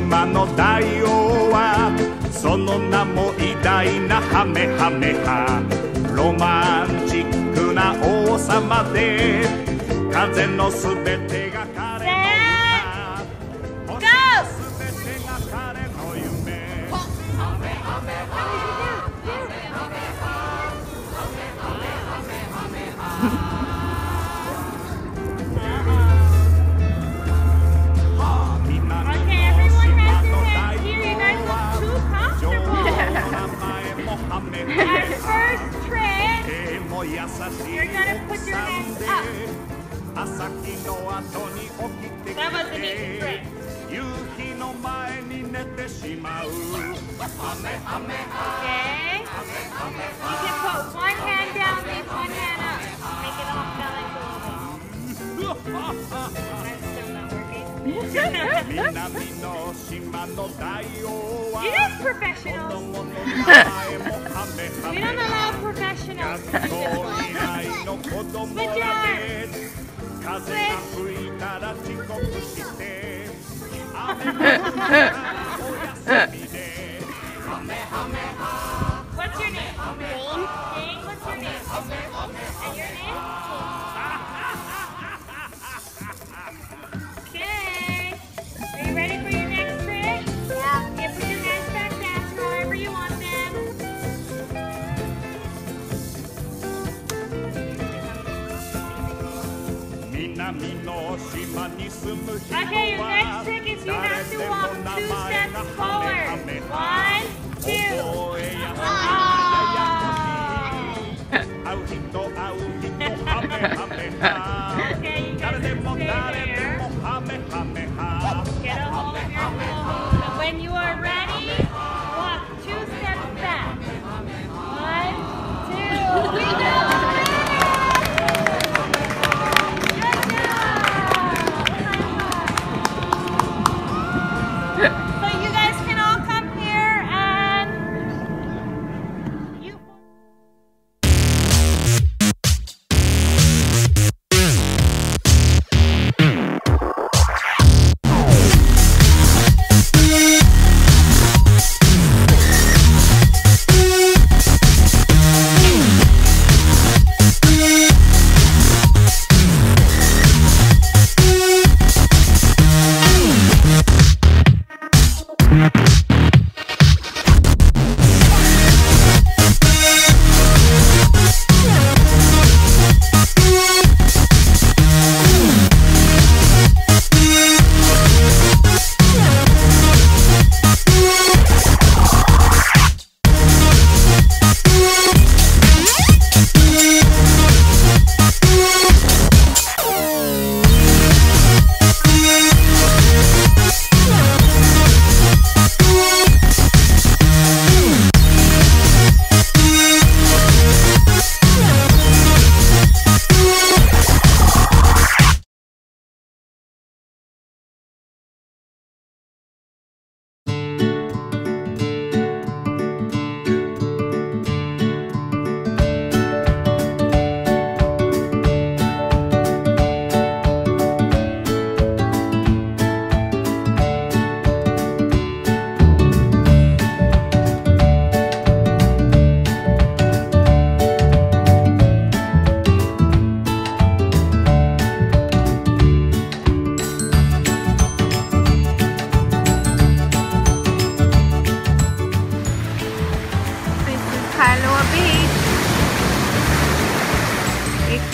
南の島の大王はその名も偉大なハメハメハロマンチックな王様で風のすべてが彼 Okay. You can put one hand down, leave one hand up. Make it all balance a little bit. it is professional. we don't allow professionals. Good job. Switch. What's your name? What's your name? And your name? Okay. Are you ready for your next trick? Yeah. Put your hands back down you want them. Okay, your next trick is you have to walk two steps forward. One. Aujito, aujito.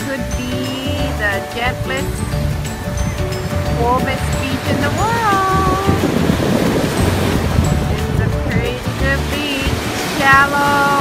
Could be the gentlest, warmest beach in the world. It's a good beach. Shallow,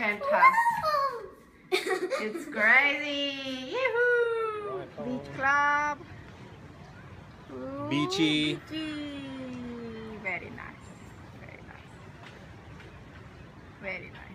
penthouse. it's crazy. Yahoo! Beach club. Ooh, beachy. beachy. Very nice. Very nice. Very nice.